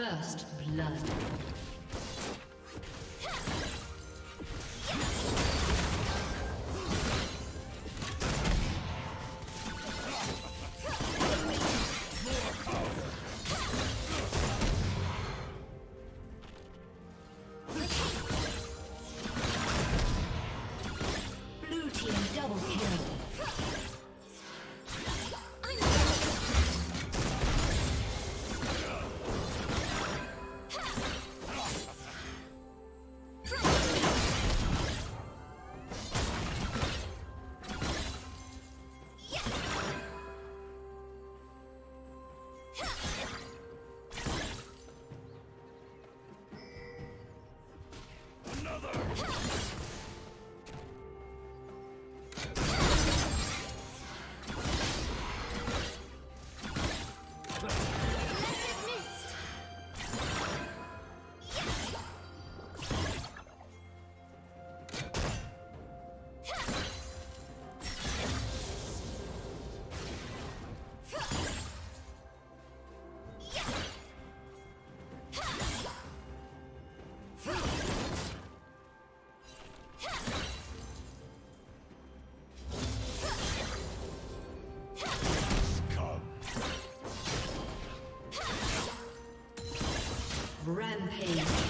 First blood. Rampage.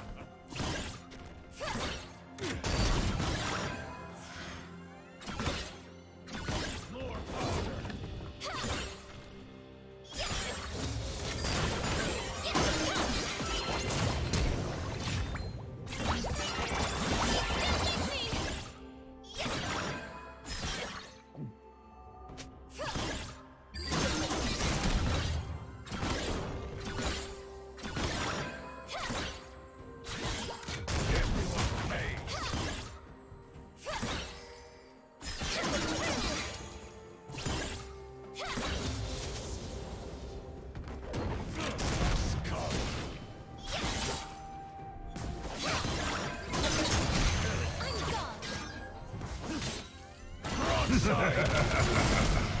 outside.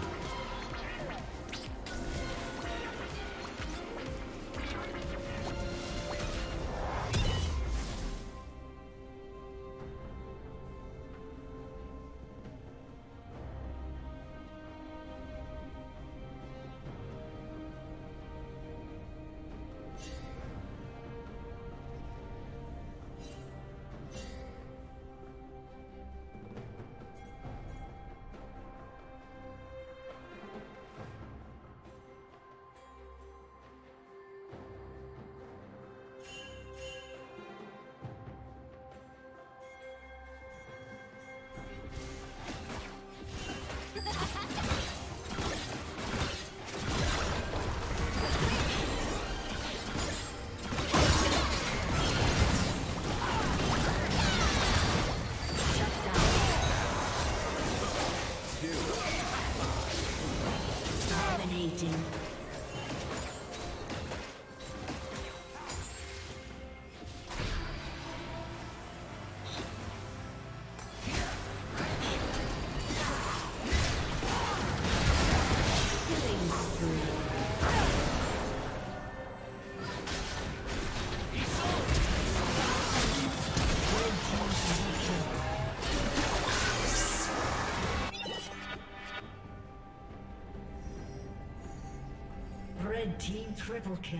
Team triple kill.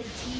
Red team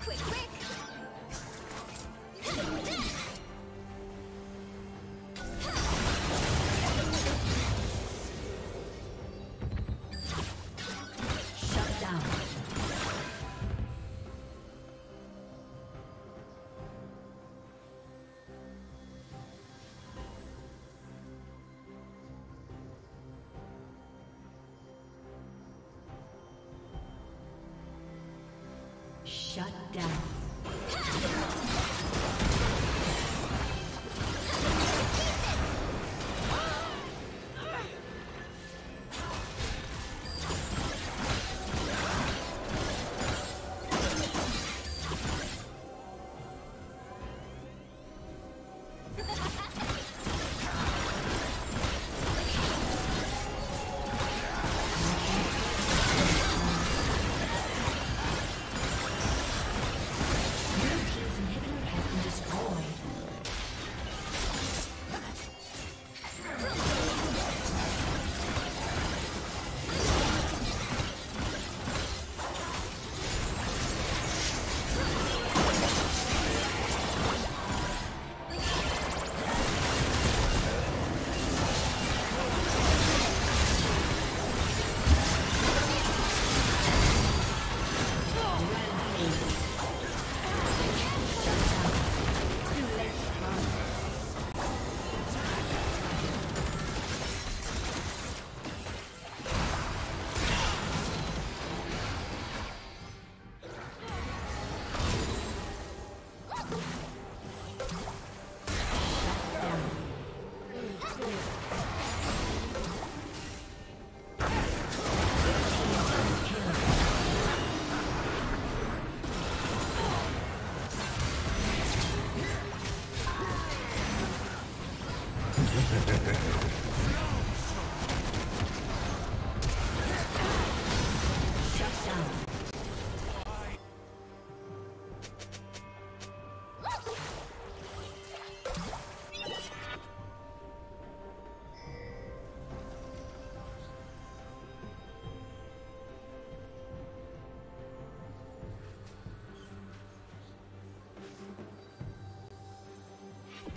Quick, quick! Down. Ha ha ha!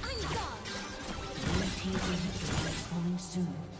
I'm gone. Blue team's is coming soon.